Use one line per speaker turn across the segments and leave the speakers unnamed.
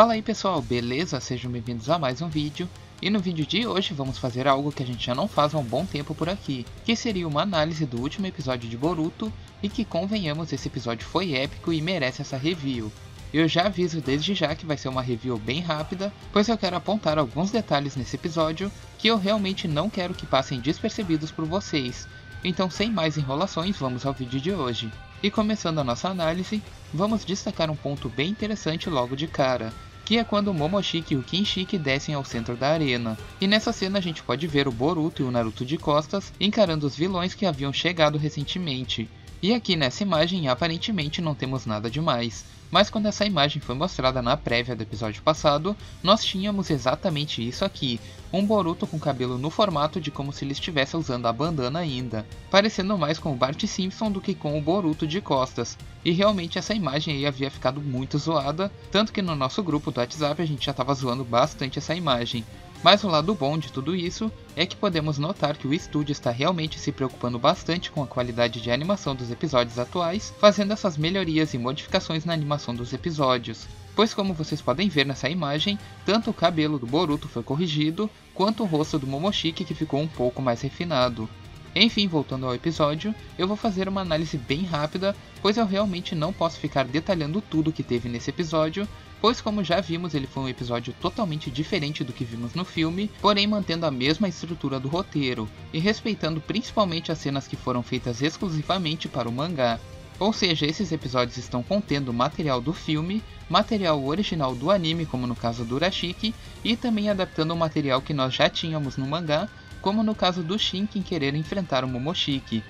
Fala aí pessoal, beleza? Sejam bem-vindos a mais um vídeo. E no vídeo de hoje vamos fazer algo que a gente já não faz há um bom tempo por aqui, que seria uma análise do último episódio de Boruto, e que convenhamos esse episódio foi épico e merece essa review. Eu já aviso desde já que vai ser uma review bem rápida, pois eu quero apontar alguns detalhes nesse episódio que eu realmente não quero que passem despercebidos por vocês. Então sem mais enrolações, vamos ao vídeo de hoje. E começando a nossa análise, vamos destacar um ponto bem interessante logo de cara, que é quando Momoshiki e o Kinshiki descem ao centro da arena. E nessa cena a gente pode ver o Boruto e o Naruto de costas encarando os vilões que haviam chegado recentemente. E aqui nessa imagem aparentemente não temos nada demais, mas quando essa imagem foi mostrada na prévia do episódio passado, nós tínhamos exatamente isso aqui, um Boruto com cabelo no formato de como se ele estivesse usando a bandana ainda, parecendo mais com o Bart Simpson do que com o Boruto de costas, e realmente essa imagem aí havia ficado muito zoada, tanto que no nosso grupo do WhatsApp a gente já estava zoando bastante essa imagem, mas o lado bom de tudo isso é que podemos notar que o estúdio está realmente se preocupando bastante com a qualidade de animação dos episódios atuais, fazendo essas melhorias e modificações na animação dos episódios. Pois como vocês podem ver nessa imagem, tanto o cabelo do Boruto foi corrigido, quanto o rosto do Momoshiki que ficou um pouco mais refinado. Enfim, voltando ao episódio, eu vou fazer uma análise bem rápida, pois eu realmente não posso ficar detalhando tudo que teve nesse episódio, pois como já vimos ele foi um episódio totalmente diferente do que vimos no filme, porém mantendo a mesma estrutura do roteiro, e respeitando principalmente as cenas que foram feitas exclusivamente para o mangá. Ou seja, esses episódios estão contendo material do filme, material original do anime, como no caso do Urashiki, e também adaptando o material que nós já tínhamos no mangá, como no caso do Shinken querer enfrentar o Momoshiki.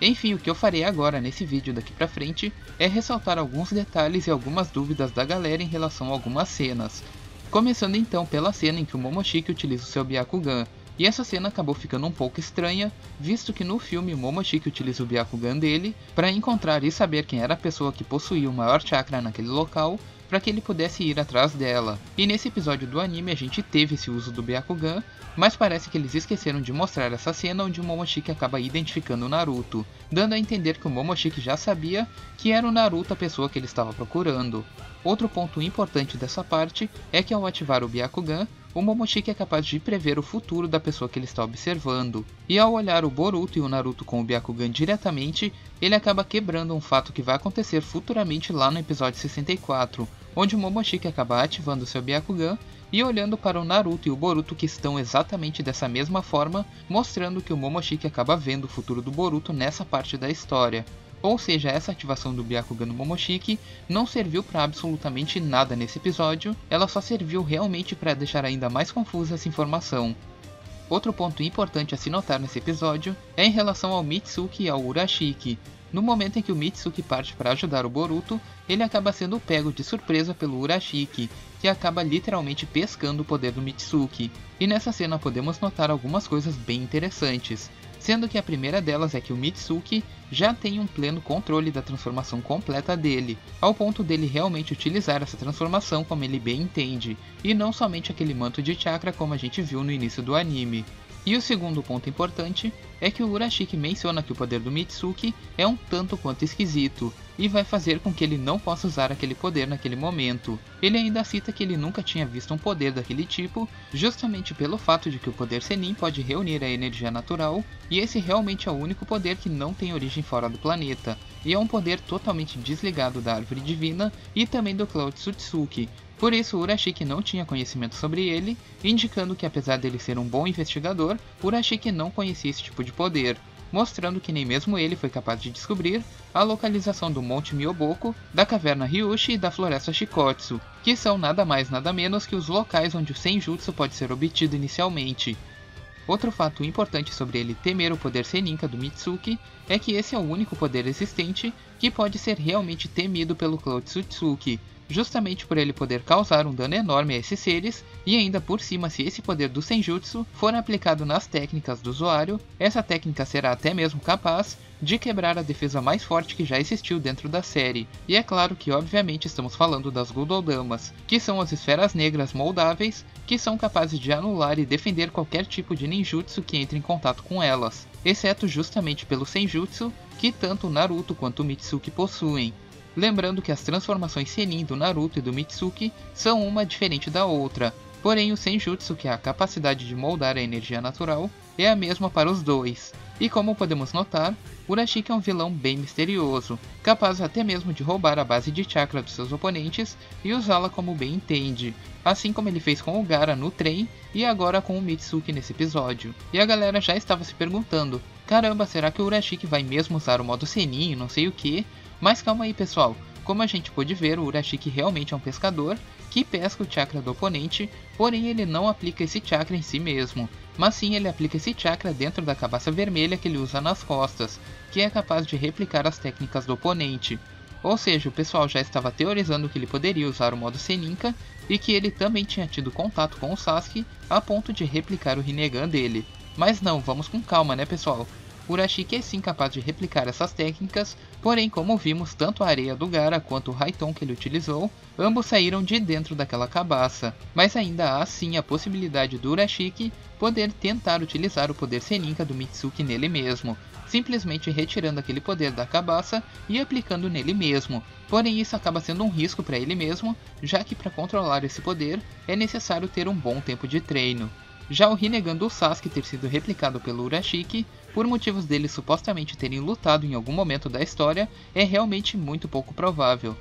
Enfim, o que eu farei agora nesse vídeo daqui pra frente é ressaltar alguns detalhes e algumas dúvidas da galera em relação a algumas cenas. Começando então pela cena em que o Momoshiki utiliza o seu Byakugan, e essa cena acabou ficando um pouco estranha, visto que no filme o Momoshiki utiliza o Byakugan dele para encontrar e saber quem era a pessoa que possuía o maior chakra naquele local, para que ele pudesse ir atrás dela. E nesse episódio do anime a gente teve esse uso do Byakugan, mas parece que eles esqueceram de mostrar essa cena onde o Momoshiki acaba identificando o Naruto, dando a entender que o Momoshiki já sabia que era o Naruto a pessoa que ele estava procurando. Outro ponto importante dessa parte é que ao ativar o Byakugan, o Momoshiki é capaz de prever o futuro da pessoa que ele está observando, e ao olhar o Boruto e o Naruto com o Byakugan diretamente, ele acaba quebrando um fato que vai acontecer futuramente lá no episódio 64, onde o Momoshiki acaba ativando seu Byakugan e olhando para o Naruto e o Boruto que estão exatamente dessa mesma forma, mostrando que o Momoshiki acaba vendo o futuro do Boruto nessa parte da história. Ou seja, essa ativação do Byakugan no Momoshiki não serviu para absolutamente nada nesse episódio, ela só serviu realmente para deixar ainda mais confusa essa informação. Outro ponto importante a se notar nesse episódio é em relação ao Mitsuki e ao Urashiki. No momento em que o Mitsuki parte para ajudar o Boruto, ele acaba sendo pego de surpresa pelo Urashiki, que acaba literalmente pescando o poder do Mitsuki. E nessa cena podemos notar algumas coisas bem interessantes sendo que a primeira delas é que o Mitsuki já tem um pleno controle da transformação completa dele, ao ponto dele realmente utilizar essa transformação como ele bem entende, e não somente aquele manto de chakra como a gente viu no início do anime. E o segundo ponto importante é que o Urashiki menciona que o poder do Mitsuki é um tanto quanto esquisito, e vai fazer com que ele não possa usar aquele poder naquele momento. Ele ainda cita que ele nunca tinha visto um poder daquele tipo, justamente pelo fato de que o poder Senin pode reunir a energia natural, e esse realmente é o único poder que não tem origem fora do planeta, e é um poder totalmente desligado da árvore divina e também do Cloud Tsutsuki, por isso, Urashiki não tinha conhecimento sobre ele, indicando que apesar dele ser um bom investigador, Urashiki não conhecia esse tipo de poder, mostrando que nem mesmo ele foi capaz de descobrir a localização do Monte Miyoboko, da caverna Ryushi e da floresta Shikotsu, que são nada mais nada menos que os locais onde o Senjutsu pode ser obtido inicialmente. Outro fato importante sobre ele temer o poder Seninka do Mitsuki é que esse é o único poder existente que pode ser realmente temido pelo Cloud Tsutsuki, justamente por ele poder causar um dano enorme a esses seres, e ainda por cima se esse poder do Senjutsu for aplicado nas técnicas do usuário, essa técnica será até mesmo capaz de quebrar a defesa mais forte que já existiu dentro da série. E é claro que obviamente estamos falando das Guldodamas, que são as esferas negras moldáveis que são capazes de anular e defender qualquer tipo de ninjutsu que entre em contato com elas, exceto justamente pelo Senjutsu, que tanto Naruto quanto Mitsuki possuem. Lembrando que as transformações Senin do Naruto e do Mitsuki são uma diferente da outra, porém o Senjutsu, que é a capacidade de moldar a energia natural, é a mesma para os dois. E como podemos notar, Urashiki é um vilão bem misterioso, capaz até mesmo de roubar a base de chakra dos seus oponentes e usá-la como bem entende, assim como ele fez com o Gara no trem e agora com o Mitsuki nesse episódio. E a galera já estava se perguntando, caramba, será que o Urashiki vai mesmo usar o modo Senin e não sei o que? Mas calma aí pessoal, como a gente pôde ver, o Urashiki realmente é um pescador que pesca o chakra do oponente, porém ele não aplica esse chakra em si mesmo, mas sim ele aplica esse chakra dentro da cabaça vermelha que ele usa nas costas, que é capaz de replicar as técnicas do oponente. Ou seja, o pessoal já estava teorizando que ele poderia usar o modo Seninka e que ele também tinha tido contato com o Sasuke a ponto de replicar o Rinnegan dele. Mas não, vamos com calma né pessoal, Urashiki é sim capaz de replicar essas técnicas, porém como vimos tanto a areia do Gara quanto o Raiton que ele utilizou, ambos saíram de dentro daquela cabaça, mas ainda há sim a possibilidade do Urashiki poder tentar utilizar o poder Seninka do Mitsuki nele mesmo, simplesmente retirando aquele poder da cabaça e aplicando nele mesmo. Porém isso acaba sendo um risco para ele mesmo, já que para controlar esse poder é necessário ter um bom tempo de treino. Já o Rinnegan do Sasuke ter sido replicado pelo Urashiki, por motivos dele supostamente terem lutado em algum momento da história, é realmente muito pouco provável.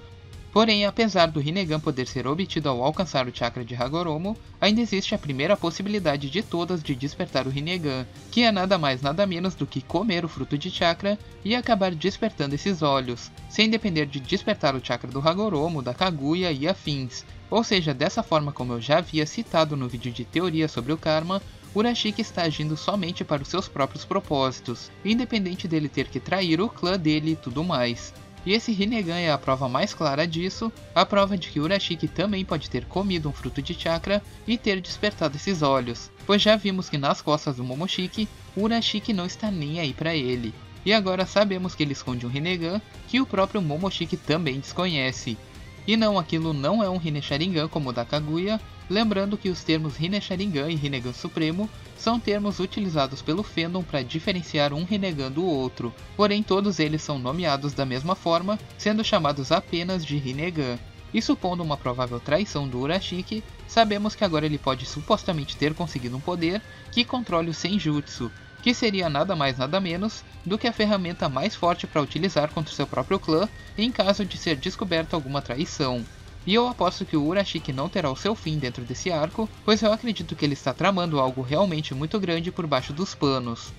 Porém, apesar do Rinnegan poder ser obtido ao alcançar o chakra de Hagoromo, ainda existe a primeira possibilidade de todas de despertar o Rinnegan, que é nada mais nada menos do que comer o fruto de chakra e acabar despertando esses olhos, sem depender de despertar o chakra do Hagoromo, da Kaguya e afins, ou seja, dessa forma como eu já havia citado no vídeo de teoria sobre o karma, Urashiki está agindo somente para os seus próprios propósitos, independente dele ter que trair o clã dele e tudo mais. E esse Rinnegan é a prova mais clara disso, a prova de que Urashiki também pode ter comido um fruto de chakra e ter despertado esses olhos, pois já vimos que nas costas do Momoshiki, Urashiki não está nem aí para ele. E agora sabemos que ele esconde um Rinnegan que o próprio Momoshiki também desconhece, e não, aquilo não é um Rine Sharingan como o da Kaguya, lembrando que os termos Rine Sharingan e Rinnegan Supremo são termos utilizados pelo fandom para diferenciar um Rinnegan do outro, porém todos eles são nomeados da mesma forma, sendo chamados apenas de Rinnegan. E supondo uma provável traição do Urashiki, sabemos que agora ele pode supostamente ter conseguido um poder que controle o Senjutsu, que seria nada mais nada menos do que a ferramenta mais forte para utilizar contra seu próprio clã em caso de ser descoberta alguma traição. E eu aposto que o Urashiki não terá o seu fim dentro desse arco, pois eu acredito que ele está tramando algo realmente muito grande por baixo dos panos.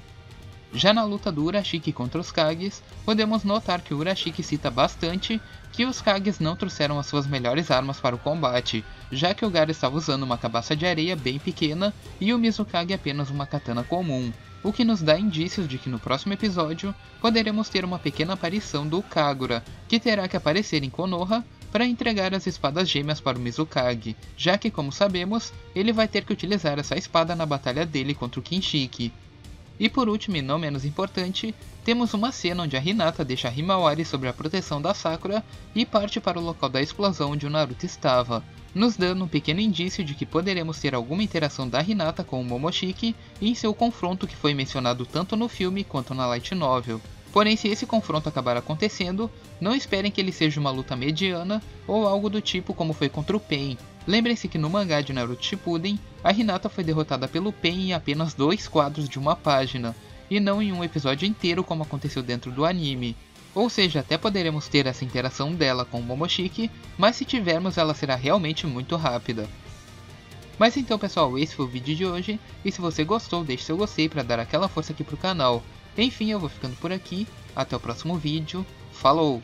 Já na luta do Urashiki contra os Kages, podemos notar que o Urashiki cita bastante que os Kages não trouxeram as suas melhores armas para o combate, já que o Gara estava usando uma cabaça de areia bem pequena e o Mizukage apenas uma katana comum, o que nos dá indícios de que no próximo episódio poderemos ter uma pequena aparição do Kagura, que terá que aparecer em Konoha para entregar as espadas gêmeas para o Mizukage, já que como sabemos, ele vai ter que utilizar essa espada na batalha dele contra o Kinshiki. E por último e não menos importante, temos uma cena onde a Hinata deixa Himawari sobre a proteção da Sakura e parte para o local da explosão onde o Naruto estava, nos dando um pequeno indício de que poderemos ter alguma interação da Hinata com o Momoshiki em seu confronto que foi mencionado tanto no filme quanto na light novel. Porém, se esse confronto acabar acontecendo, não esperem que ele seja uma luta mediana ou algo do tipo como foi contra o Pain. Lembrem-se que no mangá de Naruto Shippuden, a Hinata foi derrotada pelo Pain em apenas dois quadros de uma página, e não em um episódio inteiro como aconteceu dentro do anime. Ou seja, até poderemos ter essa interação dela com o Momoshiki, mas se tivermos ela será realmente muito rápida. Mas então pessoal, esse foi o vídeo de hoje, e se você gostou deixe seu gostei para dar aquela força aqui pro canal. Enfim, eu vou ficando por aqui, até o próximo vídeo, falou!